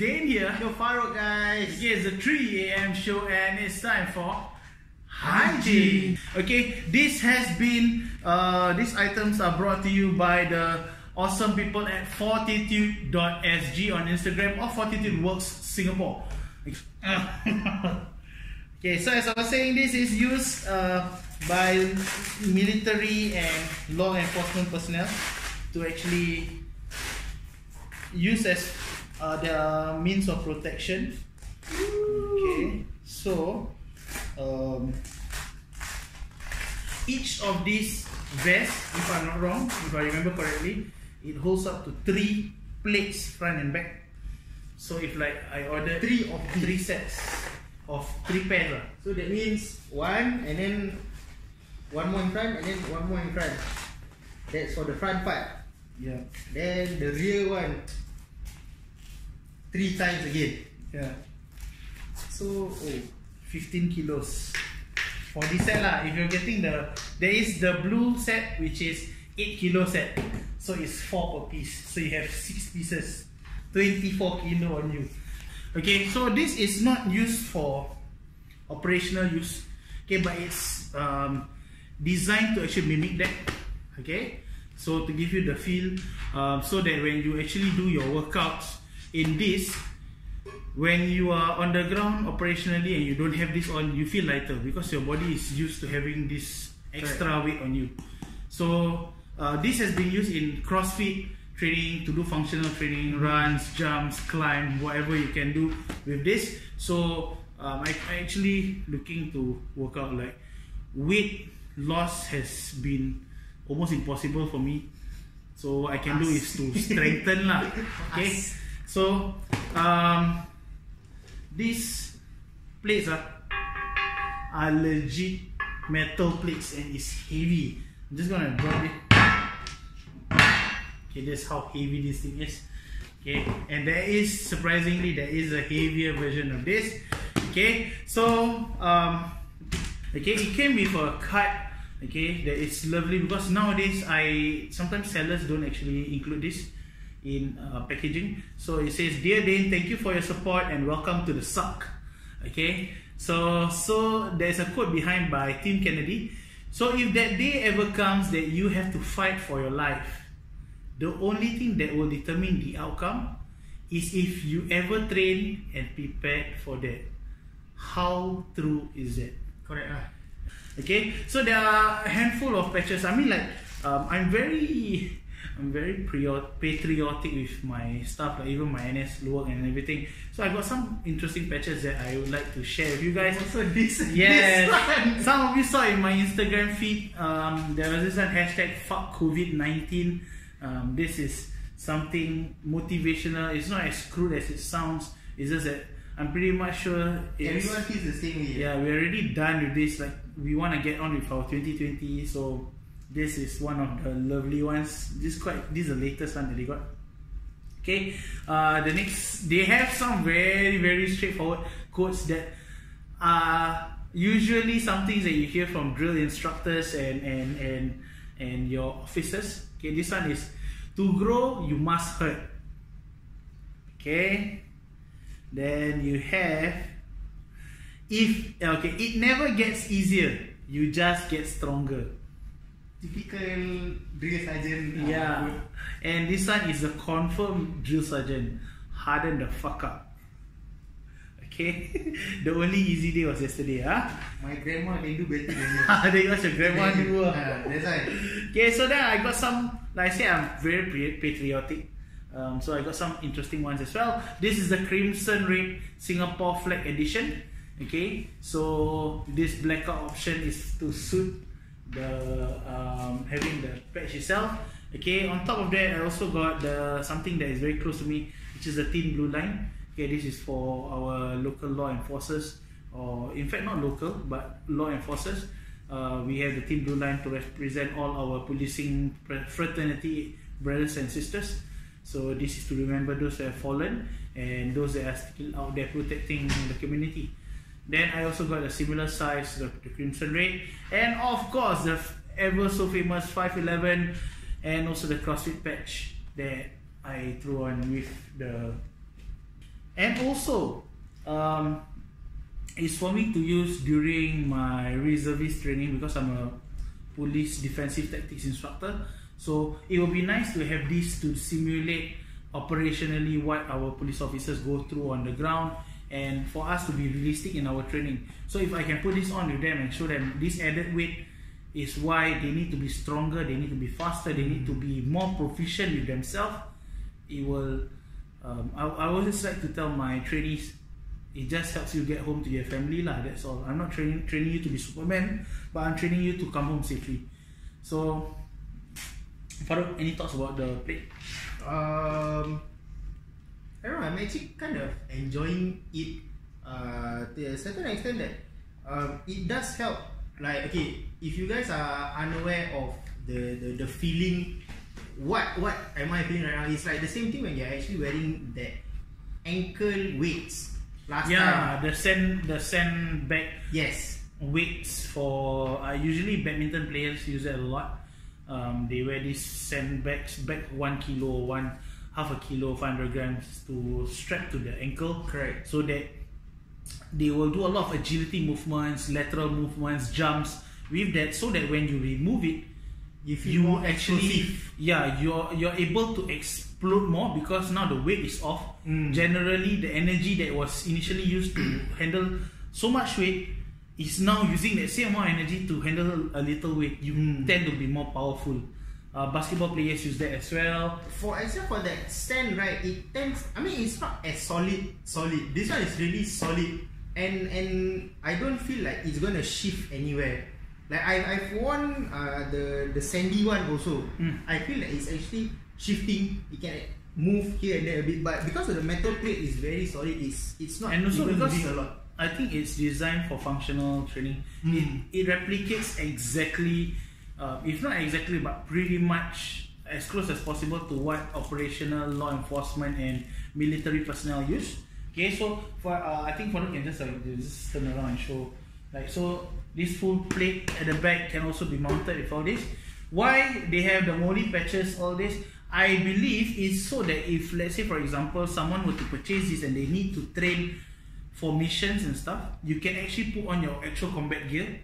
Din here. Yo, Faruq guys. It's the 3 a.m. show and it's time for hijinks. Okay, this has been, uh, these items are brought to you by the awesome people at fortitude.sg on Instagram or Fortitude Works Singapore. okay, so as I was saying, this is used uh, by military and law enforcement personnel to actually use as uh, their means of protection. Okay, so um, each of these vests, if I'm not wrong, if I remember correctly, it holds up to three plates front and back. So if like I ordered Three of three sets of three pairs, lah. So that means one and then one more in front and then one more in front. That's for the front part. yeah, Then the rear one three times again. yeah, So oh, 15 kilos for this set lah. If you're getting the, there is the blue set which is 8 kilo set, so it's 4 per piece. So you have 6 pieces, 24 kilo on you. Okay, so this is not used for operational use. Okay, but it's um, designed to actually mimic that. Okay, so to give you the feel, um, so that when you actually do your workouts in this, when you are on the ground operationally and you don't have this on, you feel lighter because your body is used to having this extra weight on you. So uh, this has been used in CrossFit training to do functional training, runs, jumps, climb, whatever you can do with this. So um, I, I actually looking to work out like weight loss has been almost impossible for me. So what I can do is to strengthen lah. Okay. So um, these plates are, are legit metal plates and it's heavy. I'm just gonna drop it. Okay, that's how heavy this thing is. Okay, and there is surprisingly there is a heavier version of this. Okay, so um, okay, it came with a cut. Okay, that is lovely because nowadays I sometimes sellers don't actually include this in uh, packaging. So it says, "Dear Dane, thank you for your support and welcome to the suck." Okay, so so there's a quote behind by Tim Kennedy. So if that day ever comes that you have to fight for your life, the only thing that will determine the outcome is if you ever train and prepared for that. How true is that? correct lah. Okay, so there are a handful of patches. I mean, like, um, I'm very, I'm very patriotic with my stuff, like even my NS work and everything. So I got some interesting patches that I would like to share with you guys. Also this Yes, this some of you saw in my Instagram feed. Um, there was this one hashtag fuck COVID nineteen. Um, this is something motivational. It's not as crude as it sounds. It's just that I'm pretty much sure it's, Everyone feels the same way. yeah, we're already done with this. Like we want to get on with our 2020. So this is one of the lovely ones. This quite this is the latest one that they got. Okay, uh, the next they have some very very straightforward quotes that are usually some things that you hear from drill instructors and and and and your officers. Okay, this one is to grow you must hurt. Okay, then you have if okay it never gets easier you just get stronger Typical drill sergeant. uh, yeah and this one is a confirmed drill sergeant harden the fuck up okay the only easy day was yesterday huh My grandma can do better than you. they got your grandma do. Ah, that's why. Okay, so then I got some, like I say, I'm very patriotic. Um, so I got some interesting ones as well. This is the Crimson Red Singapore Flag Edition. Okay, so this blackout option is to suit the um, having the patch itself. Okay, on top of that, I also got the something that is very close to me, which is the thin blue line. Okay, this is for our local law enforcers, or in fact not local, but law enforcers. Uh, we have the thin blue line to represent all our policing fr- fraternity brothers and sisters. So this is to remember those that have fallen and those that are still out there protecting the community. Then I also got a similar size, the, the Crimson Red, and of course the ever so famous 511, and also the CrossFit patch that I threw on with the and also um, it's for me to use during my reservist training because I'm a police defensive tactics instructor. So it will be nice to have this to simulate operationally what our police officers go through on the ground and for us to be realistic in our training. So if I can put this on with them and show them this added weight is why they need to be stronger, they need to be faster, they need to be more proficient with themselves, it will. Um, I, I always like to tell my trainees, it just helps you get home to your family lah. That's all. I'm not training training you to be Superman, but I'm training you to come home safely. So, Farouk, any thoughts about the plate? Um, I don't know. I'm actually kind of enjoying it uh, to a certain extent that um, it does help. Like, okay, if you guys are unaware of the, the, the feeling, what what am I feeling right now? It's like the same thing when you're actually wearing that ankle weights. Last Yeah, time. the sand the sandbag Yes. weights for uh, usually badminton players use it a lot. Um, they wear these sandbags, back one kilo, one half a kilo, 500 grams to strap to the ankle. Correct. So that they will do a lot of agility movements, lateral movements, jumps with that, so that when you remove it, You feel you actually explosive. yeah you're you're able to explode more because now the weight is off Mm. generally the energy that was initially used to handle so much weight is now using that same amount of energy to handle a little weight you Mm. tend to be more powerful uh, basketball players use that as well For except for that stand, right? It tends. I mean, it's not as solid. Solid. This one is really solid, and and I don't feel like it's gonna shift anywhere. Like I I've worn uh, the the sandy one also. Mm. I feel like it's actually shifting. It can move here and there a bit, but because of the metal plate is very solid, it's it's not and also because a lot. I think it's designed for functional training. Mm. It, it replicates exactly, uh, if not exactly, but pretty much as close as possible to what operational law enforcement and military personnel use. Okay, so for uh, I think Farouk can just like just turn around and show, like so this full plate at the back can also be mounted with all this. Why they have the molly patches, all this? I believe is so that if let's say for example someone were to purchase this and they need to train for missions and stuff, you can actually put on your actual combat gear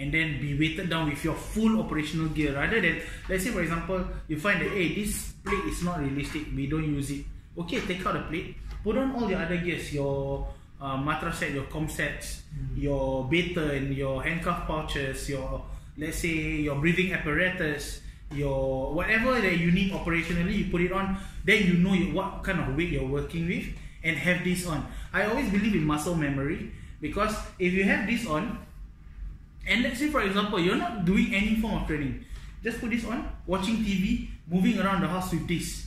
and then be weighted down with your full operational gear rather than let's say for example you find that hey this plate is not realistic, we don't use it. Okay, take out the plate, put on all your other gears, your uh, matra set, your com sets, your baton, your handcuff pouches, your let's say your breathing apparatus, your whatever that you need operationally, you put it on. Then you know you, what kind of weight you're working with, and have this on. I always believe in muscle memory because if you have this on, and let's say for example you're not doing any form of training, just put this on, watching TV, moving around the house with this.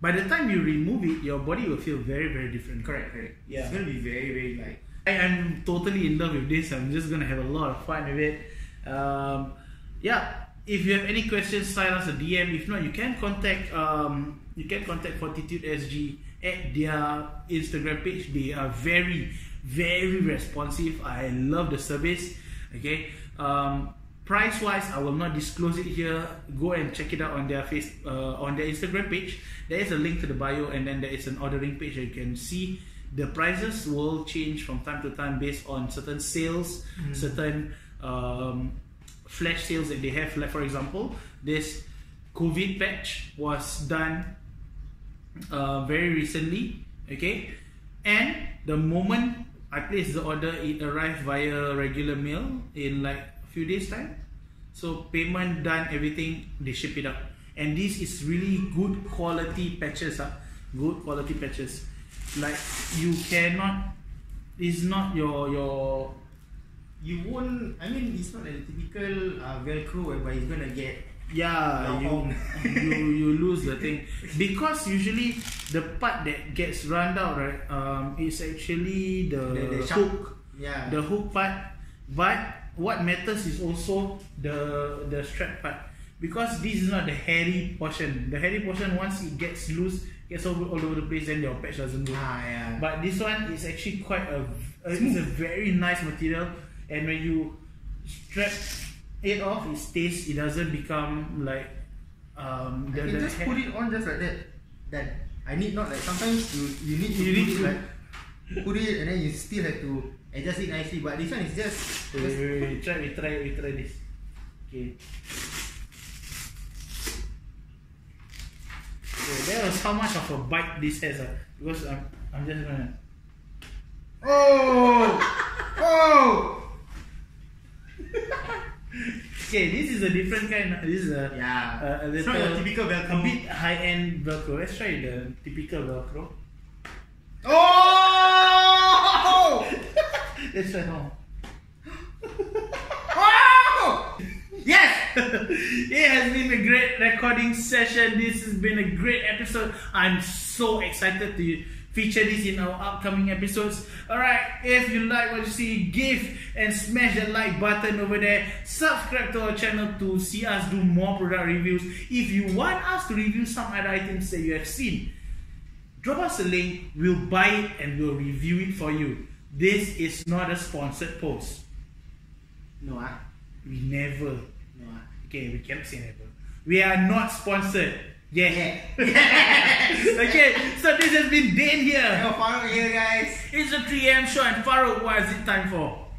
By the time you remove it, your body will feel very very different. Correct, correct. Yeah. It's gonna be very, very light. I am totally in love with this. I'm just gonna have a lot of fun with it. Um, yeah. If you have any questions, slide us a DM. If not, you can contact um, you can contact Fortitude SG at their Instagram page. They are very very responsive. I love the service. Okay. Um, price wise, I will not disclose it here. Go and check it out on their face uh, on their Instagram page. There is a link to the bio, and then there is an ordering page. You can see the prices will change from time to time based on certain sales, certain um, flash sales that they have. Like for example, this COVID patch was done uh, very recently. Okay, and the moment I placed the order, it arrived via regular mail in like a few days time. So payment done, everything they ship it out, and this is really good quality patches. Ah, good quality patches. Like you cannot. It's not your your You won't. I mean, it's not a typical uh, Velcro whereby it's gonna get Yeah, you, you you lose the thing. Because usually the part that gets run out right um is actually the, The- the hook. yeah. the hook part. But what matters is also the the strap part. Because this is not the hairy portion. The hairy portion once it gets loose gets all, all over the place then your patch doesn't go ah, yeah. but this one is actually quite a uh, it's a very nice material. And when you strap it off it stays it doesn't become like um I the, can the just put it on just like that. That I need not like sometimes you you need to You put need it to- like put it and then you still have to adjust it nicely. But this one is just, Wait, wait, wait, wait. Try, we try, we try this. Okay. Okay, that was how much of a bite this has. Uh, because I'm, I'm just gonna. oh, oh. Okay, this is a different kind. This is a Yeah, a, a it's little not your typical Velcro. a bit high end Velcro. Let's try the typical Velcro. Oh! Let's try now. oh! Yes! it has been a great recording session. This has been a great episode. I'm so excited to feature this in our upcoming episodes. Alright, if you like what you see, give and smash the like button over there. Subscribe to our channel to see us do more product reviews. If you want us to review some other items that you have seen, drop us a link, we'll buy it and we'll review it for you. This is not a sponsored post. No, ah. We never No, ah. Okay, we cannot say never. We are not sponsored. Yeah. Yeah. okay, so this has been Din here. Yo, Faruq here, guys. It's a 3am show and Faruq, what is it time for?